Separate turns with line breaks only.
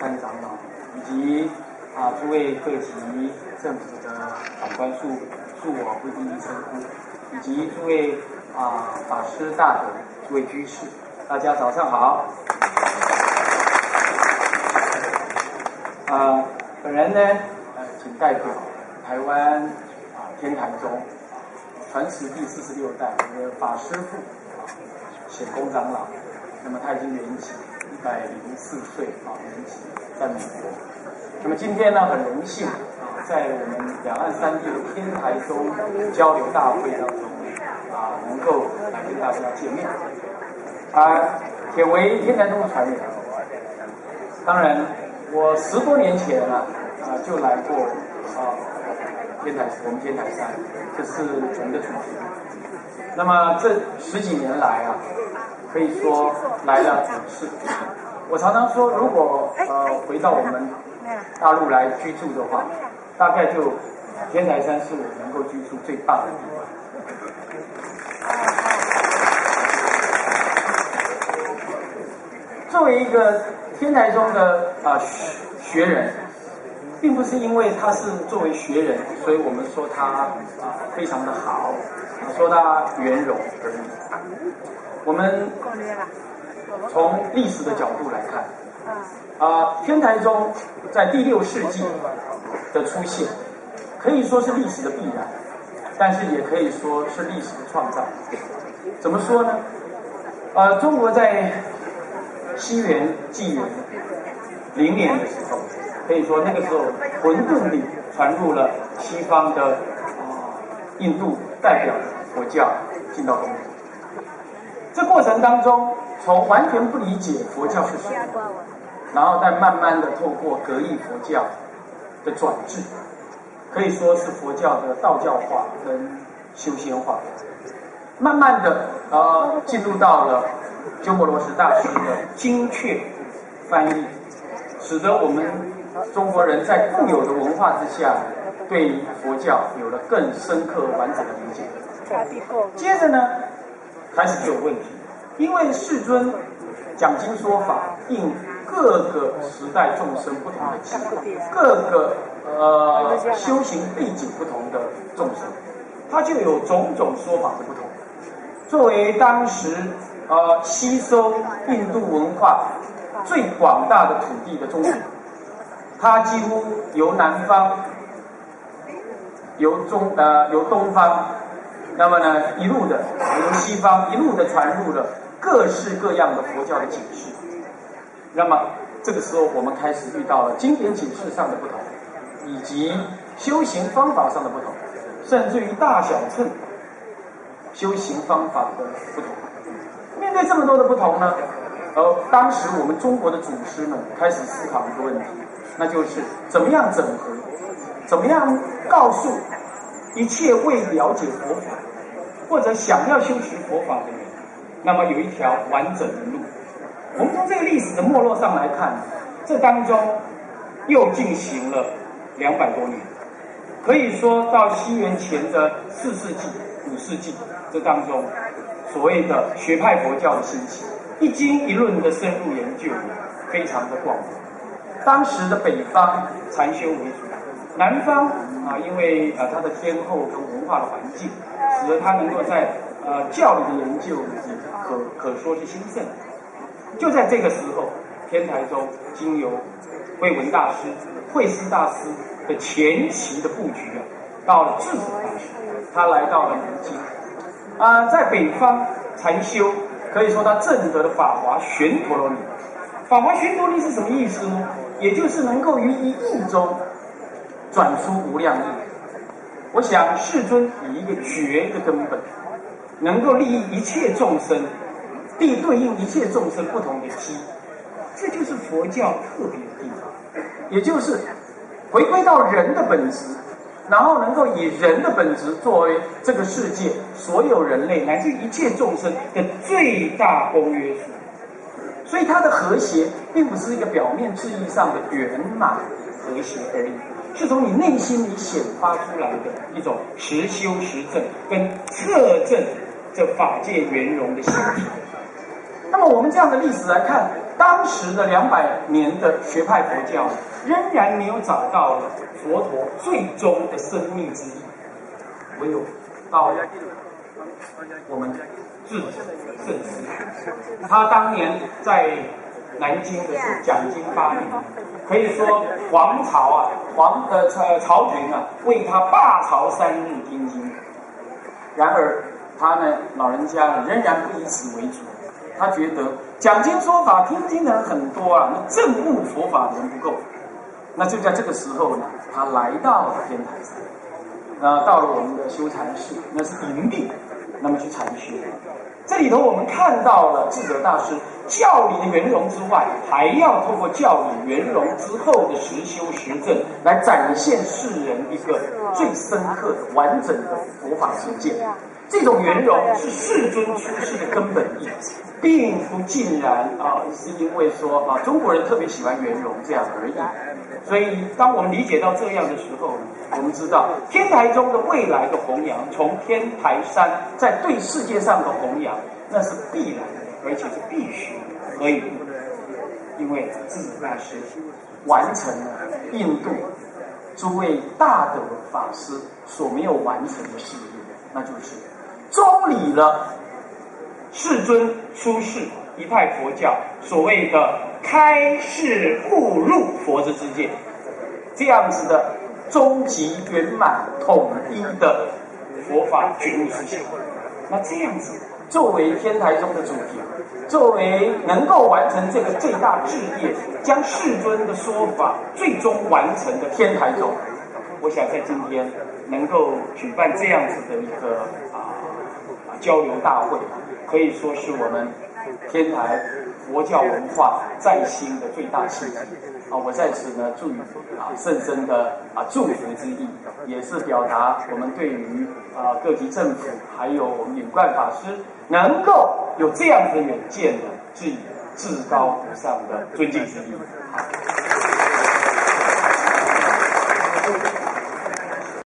三长老，以及啊诸位各级政府的长官数恕我不一一称呼，以及诸位啊法师大德、诸位居士，大家早上好。啊，本人呢，呃，请代表台湾啊天台宗传承第四十六代我的法师父啊显公长老，那么他已经圆寂一百零四岁啊圆寂在美国。那么今天呢，很荣幸啊，在我们两岸三地的天台宗交流大会当中啊，能够来跟大家见面。啊，铁为天台宗的传人，当然。我十多年前啊，啊就来过啊天台，我们天台山，这是我们的祖先。那么这十几年来啊，可以说来了几次。我常常说，如果呃回到我们大陆来居住的话，大概就天台山是我能够居住最棒的地方。作为一个。天台宗的啊学学人，并不是因为他是作为学人，所以我们说他啊非常的好，说他圆融而已。我们从历史的角度来看，啊天台宗在第六世纪的出现，可以说是历史的必然，但是也可以说是历史的创造。怎么说呢？呃，中国在西元纪元零年的时候，可以说那个时候混沌里传入了西方的印度代表佛教进到中国。这过程当中，从完全不理解佛教是什么，然后再慢慢的透过格义佛教的转制，可以说是佛教的道教化跟修仙化，慢慢的呃进入到了。鸠摩罗什大师的精确翻译，使得我们中国人在固有的文化之下，对佛教有了更深刻完整的理解。接着呢，开始就有问题，因为世尊讲经说法，应各个时代众生不同的机会，各个呃修行背景不同的众生，他就有种种说法的不同。作为当时。呃，吸收印度文化最广大的土地的中国，它几乎由南方、由中呃由东方，那么呢一路的由西方一路的传入了各式各样的佛教的解释。那么这个时候，我们开始遇到了经典解释上的不同，以及修行方法上的不同，甚至于大小乘修行方法的不同。面对这么多的不同呢，而当时我们中国的祖师们开始思考一个问题，那就是怎么样整合，怎么样告诉一切未了解佛法或者想要修习佛法的人，那么有一条完整的路。我们从这个历史的脉络上来看，这当中又进行了两百多年，可以说到西元前的四世纪、五世纪这当中。所谓的学派佛教的兴起，一经一论的深入研究，非常的广。当时的北方禅修为主，南方啊，因为呃它的天候跟文化的环境，使得它能够在呃教理的研究可可说是兴盛。就在这个时候，天台宗经由慧文大师、慧思大师的前期的布局啊，到了智子大师，他来到了南京。啊，在北方禅修，可以说他正得的法华玄陀罗尼。法华玄陀罗尼是什么意思呢？也就是能够于一意中转出无量意。我想世尊以一个觉的根本，能够利益一切众生，并对应一切众生不同的机，这就是佛教特别的地方，也就是回归到人的本质。然后能够以人的本质作为这个世界所有人类乃至一切众生的最大公约数，所以它的和谐并不是一个表面字义上的圆满和谐而已，是从你内心里显发出来的一种实修实证跟测证这法界圆融的心体。那么我们这样的历史来看，当时的两百年的学派佛教，仍然没有找到佛陀最终的生命之意，唯有到我们智者圣师，他当年在南京的时候讲经发言，可以说皇朝啊，皇呃朝朝廷啊，为他罢朝三日听经。然而他呢，老人家仍然不以此为主，他觉得讲经说法、听经的人很多啊，那证悟佛法的人不够。那就在这个时候呢，他来到了天台山，那到了我们的修禅室，那是营地，那么去禅修。这里头我们看到了智者大师教理的圆融之外，还要通过教理圆融之后的实修实证，来展现世人一个最深刻的、完整的佛法实践。这种圆融是世尊出世的根本意，并不尽然啊，是因为说啊，中国人特别喜欢圆融这样而已。所以，当我们理解到这样的时候，我们知道天台中的未来的弘扬，从天台山在对世界上的弘扬，那是必然的，而且是必须可以，因为智者大师完成了印度诸位大德法师所没有完成的事业，那就是中理了世尊出世一派佛教所谓的。开示悟入佛之之界，这样子的终极圆满统一的佛法觉悟思想。那这样子作为天台宗的主题，作为能够完成这个最大志业，将世尊的说法最终完成的天台宗，我想在今天能够举办这样子的一个啊交流大会，可以说是我们天台。佛教文化再兴的最大契机啊！我在此呢，祝予啊深深的啊祝福之意，也是表达我们对于啊各级政府还有我们永冠法师能够有这样子的远见的，致至高无上的尊敬之意。